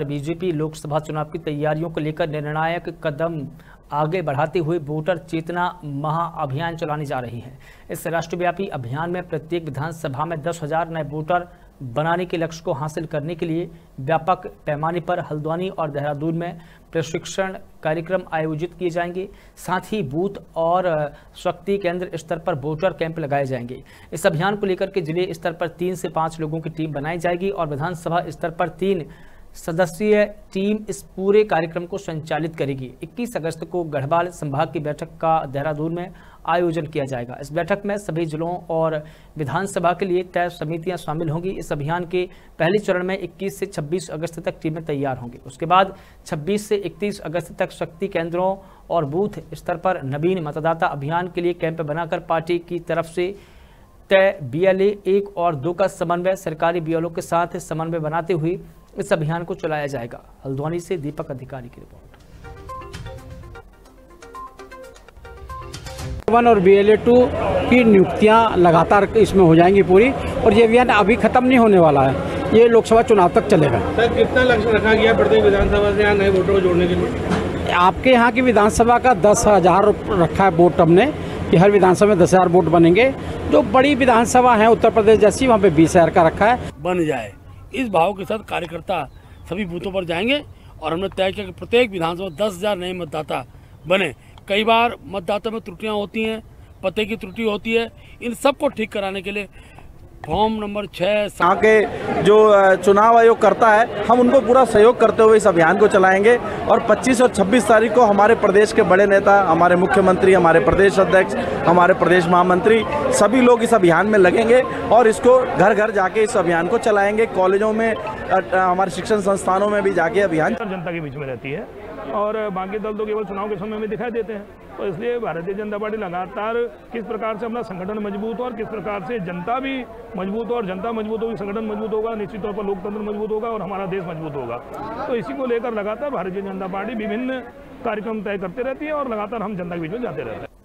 BJP Lok Sabha चुनाव की तैयारियों को लेकर निर्णायक कदम आगे बढ़ाते हुए वोटर चेतना महाअभियान चलाने जा रही है। इस राष्ट्रव्यापी अभियान में प्रत्येक विधानसभा में दस हज़ार नए वोटर बनाने के लक्ष्य को हासिल करने के लिए व्यापक पैमाने पर हल्द्वानी और देहरादून में प्रशिक्षण कार्यक्रम आयोजित किए जाएँगे। साथ ही बूथ और शक्ति केंद्र स्तर पर वोटर कैंप लगाए जाएँगे। इस अभियान को लेकर के ज़िले स्तर पर तीन से पाँच लोगों की टीम बनाई जाएगी और विधानसभा स्तर पर तीन सदस्यीय टीम इस पूरे कार्यक्रम को संचालित करेगी। 21 अगस्त को गढ़वाल संभाग की बैठक का देहरादून में आयोजन किया जाएगा। इस बैठक में सभी जिलों और विधानसभा के लिए तय समितियाँ शामिल होंगी। इस अभियान के पहले चरण में 21 से 26 अगस्त तक टीमें तैयार होंगी। उसके बाद 26 से 31 अगस्त तक शक्ति केंद्रों और बूथ स्तर पर नवीन मतदाता अभियान के लिए कैंप बनाकर पार्टी की तरफ़ से तय बीएलए एक और दो का समन्वय सरकारी बीएलओ के साथ समन्वय बनाते हुए इस अभियान को चलाया जाएगा। हल्द्वानी से दीपक अधिकारी की रिपोर्ट। वन और बी एल ए टू की नियुक्तियाँ लगातार इसमें हो जाएँगी पूरी और ये अभियान अभी खत्म नहीं होने वाला है। ये लोकसभा चुनाव तक चलेगा। सर कितना लक्ष्य रखा गया प्रत्येक विधानसभा से यहाँ नए वोटरों को जोड़ने के लिए? आपके यहाँ की विधानसभा का दस हज़ार रखा है वोट हमने कि हर विधानसभा में दस हज़ार वोट बनेंगे। जो बड़ी विधानसभा है उत्तर प्रदेश जैसी वहाँ पे बीस हज़ार का रखा है। बन जाए। इस भाव के साथ कार्यकर्ता सभी बूथों पर जाएँगे और हमने तय किया कि प्रत्येक विधानसभा दस हज़ार नए मतदाता बने। कई बार मतदाता में त्रुटियाँ होती हैं, पते की त्रुटि होती है। इन सबको ठीक कराने के लिए फॉर्म नंबर छः यहाँ के जो चुनाव आयोग करता है हम उनको पूरा सहयोग करते हुए इस अभियान को चलाएँगे और 25 और 26 तारीख को हमारे प्रदेश के बड़े नेता हमारे मुख्यमंत्री हमारे प्रदेश अध्यक्ष हमारे प्रदेश महामंत्री सभी लोग इस अभियान में लगेंगे और इसको घर घर जाके इस अभियान को चलाएँगे। कॉलेजों में हमारे शिक्षण संस्थानों में भी जाके अभियान जनता के बीच में रहती है और बाकी दल तो केवल चुनाव के समय में दिखाई देते हैं। तो इसलिए भारतीय जनता पार्टी लगातार किस प्रकार से अपना संगठन मज़बूत हो और किस प्रकार से जनता भी मज़बूत हो और जनता मज़बूत होगी संगठन मज़बूत होगा, निश्चित तौर पर लोकतंत्र मज़बूत होगा और हमारा देश मज़बूत होगा। तो इसी को लेकर लगातार भारतीय जनता पार्टी विभिन्न कार्यक्रम तय करते रहती है और लगातार हम जनता के बीच में जाते रहते हैं।